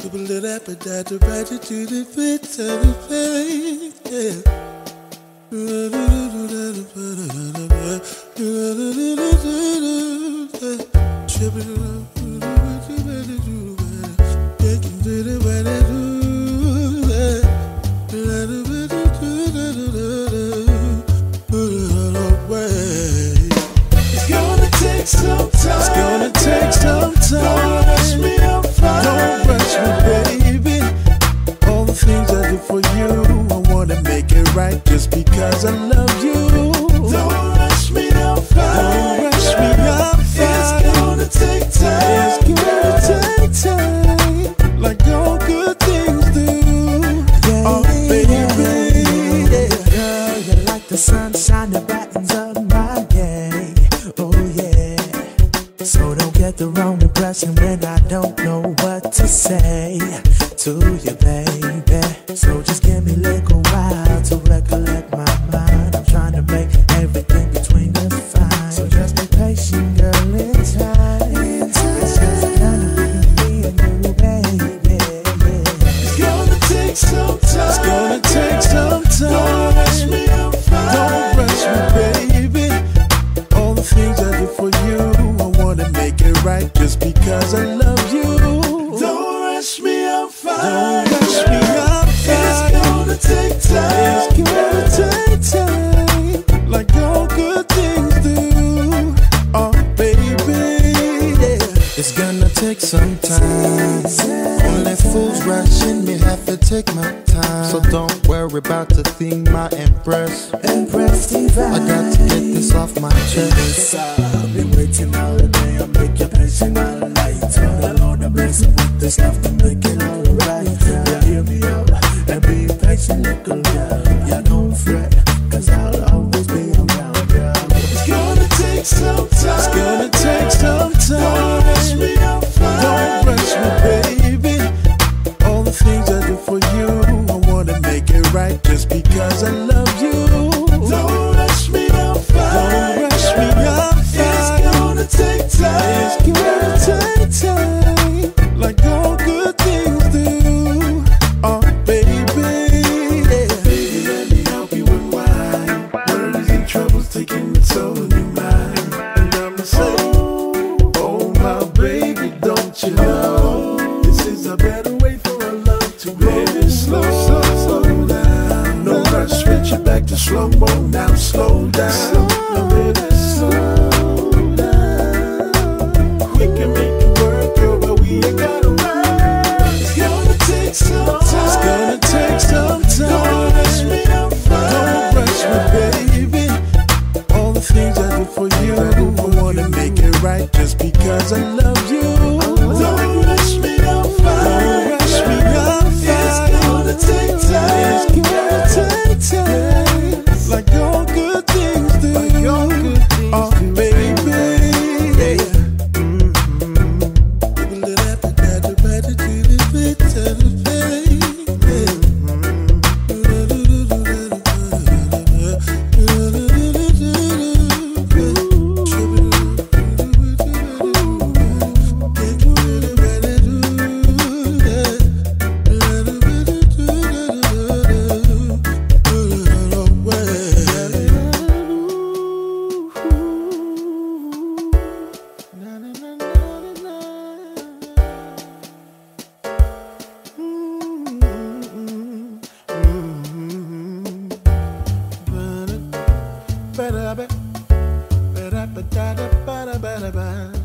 To believe that, but to the gratitude fits everything. Yeah. Tripping So don't get the wrong impression when I don't know what to say to you, baby. So just give me a little while to recollect my mind. I love you. Don't rush me, I'm fine. Rush me, It's gonna take time. Like all good things do. Oh, baby, yeah. It's gonna take some time. Fools rushing me have to take my time. So don't worry about the thing, my empress. Empress. I got to get this off my chest. for you. back to slow now, slow down. Slow down. ba da ba ba da ba da ba da ba da ba